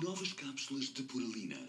Novas cápsulas de Puralina.